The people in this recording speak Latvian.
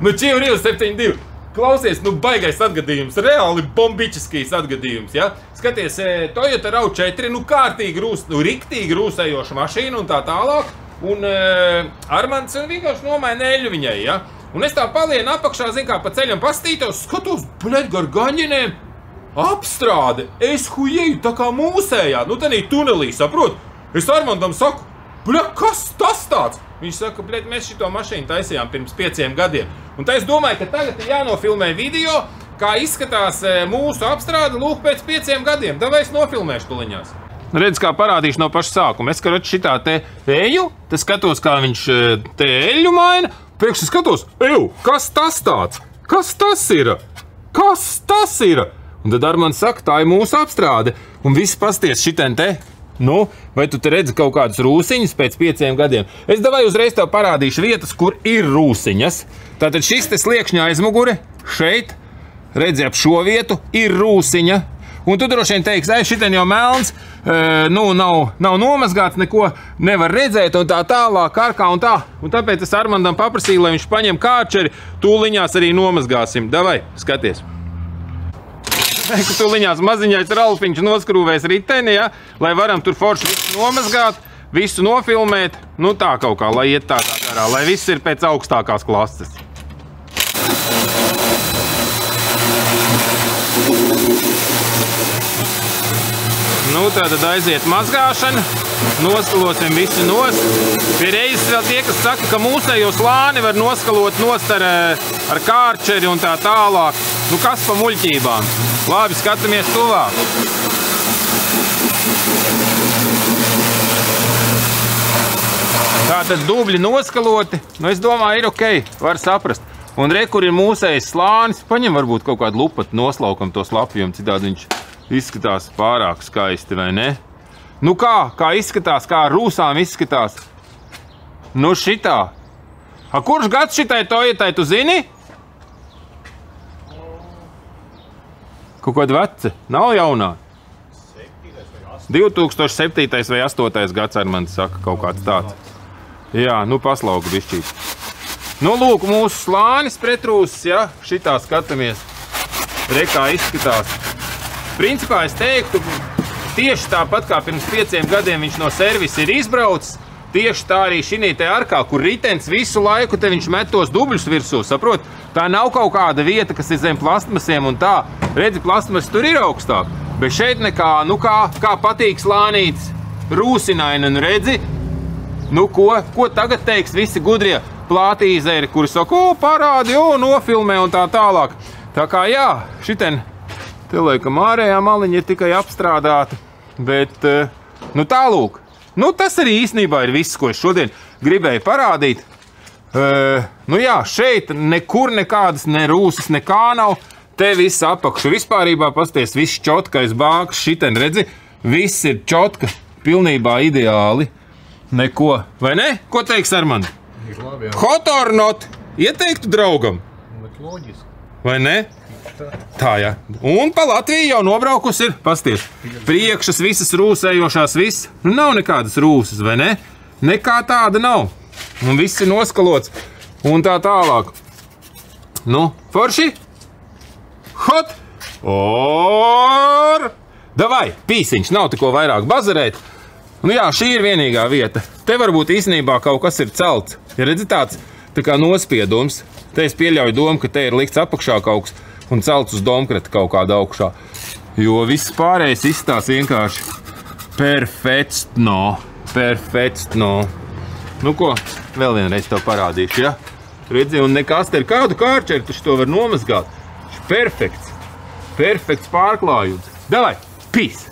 Nu, Čīvri 72. Klausies, nu, baigais atgadījums, reāli bombičskīs atgadījums. Ja? Skaties, e, Toyota RAV4, nu, kārtīgi rūs, nu, riktīgi rūsējoša mašīna un tā tālāk. Un uh, Armāns vienkārši nomaina eļļu viņai. Ja? Un es tā palienu apakšā, zinu, kā pa ceļam pastītos, skatos, bļaļ, gar gaņinēm. Apstrāde! Es hujeju tā kā mūsējā, nu, tādā tunelī, saprot? Es Armandam saku, bļa, kas tas tāds? Viņš saka, bļaļ, mēs šito mašīnu taisījām pirms pieciem gadiem. Un tā es domāju, ka tagad ir jānofilmē video, kā izskatās e, mūsu apstrāde lūk pēc pieciem gadiem. Davai es nofilmēšu tuliņās. Redz, kā parādīšu no paša sākuma. Es skatos šitā te eju, te skatos, kā viņš e, te eļu maina. Pēkšņi skatos, eju, kas tas tāds? Kas tas ir? Kas tas ir? Un tad ar mani saka, tā ir mūsu apstrāde. Un viss pasties šitien te. Nu, vai tu redzi kaut kādus rūsiņus pēc pieciem gadiem? Es devai uzreiz tev parādīšu vietas, kur ir rūsiņas. Tātad šis sliekšņa aizmugure šeit, redzi ap šo vietu, ir rūsiņa. Un tu droši vien teiksi, ka šis jau melns, e, nu, nav, nav nomazgāts, neko nevar redzēt, un tā tālāk, kā un tā. Un tāpēc es Armandam paprasīju, lai viņš paņem kārčeri, tūliņās arī nomazgāsim. Davai, skaties! Ka tūliņās maziņais ralfiņš noskrūvēs riteni, ja, lai varam tur forši visu nomazgāt, visu nofilmēt. Nu tā kaut kā, lai iet tādā garā, lai viss ir pēc augstākās klases. Nu, tad aiziet mazgāšana, noskalosim visu nost. Pie reizes vēl tie, kas saka, ka mūsējo slāni var noskalot nost ar, ar kārčeri un tā tālāk. Nu, kas pa muļķībām? Labi, skatāmies tuvāk. Tā tad dubļi noskaloti, nu es domāju, ir ok, var saprast. Un re, kur ir mūsējs slānis, paņem varbūt kaut kādu lupatu noslaukam to slapjumu, citādi viņš Izskatās pārāk skaisti, vai ne? Nu kā, kā izskatās, kā rūsām izskatās? Nu šitā. A kurš gads šitai tojetai, tu zini? Kaut kāda veca, nav jaunā. 2007. vai 2008. gads ar mani saka kaut kāds tāds. Jā, nu paslauka bišķīt. Nu lūk, mūsu slānis pretrūsis, ja, šitā skatāmies. Rekā izskatās. Principā es teiktu, tieši tāpat kā pirms pieciem gadiem viņš no servisa ir izbraucis, tieši tā arī šī te arkā, kur ritenis visu laiku te viņš met tos dubļus virsū, saprot? Tā nav kaut kāda vieta, kas ir zem plastmasiem un tā. Redzi, plastmas tur ir augstāk, bet šeit nekā, nu kā, kā patīk slānīts, rūsinaini un redzi, nu ko, ko tagad teiks visi gudrie plātīzēri, kuri saka, o, parādi, o, nofilmē un tā tālāk. Tā kā jā, šitien Te laikam ārējā maliņa ir tikai apstrādāta, bet eh, nu tālūk. Nu, tas arī īstenībā ir viss, ko es šodien gribēju parādīt. Uh, nu jā, šeit nekur nekādas ne rūsas, nekā nav. Te viss apakšu vispārībā pasties, viss čotkais bāks, šitien redzi, viss ir čotka, pilnībā ideāli. Neko, vai ne? Ko teiks Armand? Ir labi, jā. Hot or not? Ieteiktu draugam, Bet loģiski. vai ne? Tā, jā. Un pa Latviju jau nobraukusi ir. Pasties, priekšas visas rūsējošās, viss. Nu, nav nekādas rūsas, vai ne? Nekā tāda nav. Un viss ir noskalots. Un tā tālāk. Nu, forši? Hot! Or! Davai, pīsiņš, nav tikko vairāk bazarēt. Nu jā, šī ir vienīgā vieta. Te varbūt īstenībā kaut kas ir celts. Ja redzi tāds tā kā nospiedums, te es pieļauju domu, ka te ir likts apakšā kaut kas un celts uz domkrata kaut kādā augšā. Jo viss pārējais izstāsta vienkārši perfekts-no. Perfekts-no. Nu, ko vēl vienreiz tev parādīšu. Ja? Redzi, un nekas te ir kādu kārčeri, tu to var nomazgāt. Perfekts. Perfekts pārklājums. Davai, pīs!